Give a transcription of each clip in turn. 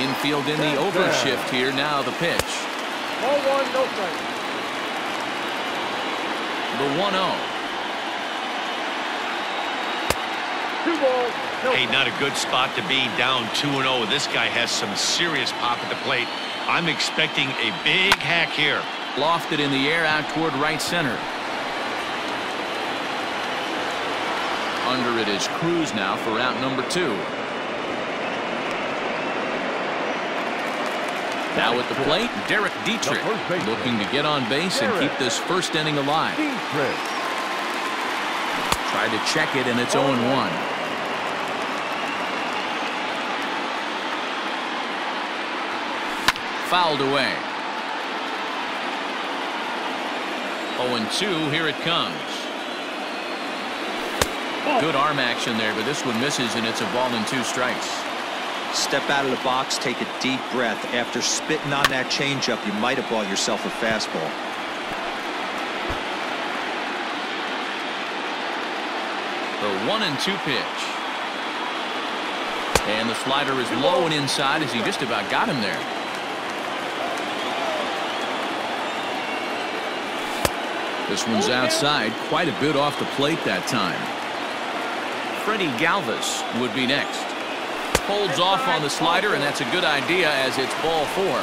Infield in the overshift here. Now the pitch. Ball one, no strike. The 1-0. Two balls, no Hey, not a good spot to be down 2-0. This guy has some serious pop at the plate. I'm expecting a big hack here. Lofted in the air out toward right center. Under it is Cruz now for out number two. Now at the plate, Derek Dietrich The first baseman. looking to get on base and keep this first inning alive. Tried to check it and it's 0-1. Fouled away. 0-2 here it comes. Good arm action there but this one misses and it's a ball and two strikes. Step out of the box, take a deep breath. After spitting on that changeup, you might have bought yourself a fastball. The one and two pitch. And the slider is low and inside as he just about got him there. This one's outside quite a bit off the plate that time. Freddie Galvis would be next. Holds off on the slider and that's a good idea as it's ball four.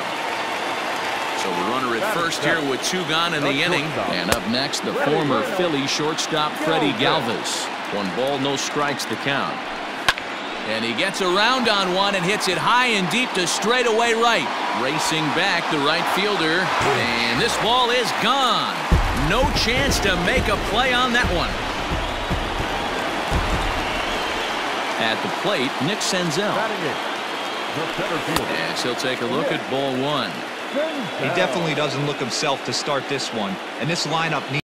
So the runner at first here with two gone in the inning. And up next the former Philly shortstop Freddie Galvis. One ball no strikes the count. And he gets around on one and hits it high and deep to straightaway right. Racing back the right fielder. And this ball is gone. No chance to make a play on that one. At the plate, Nick Senzel. Batting it. The center fielder. And he'll take a look at ball one. He definitely doesn't look himself to start this one, and this lineup needs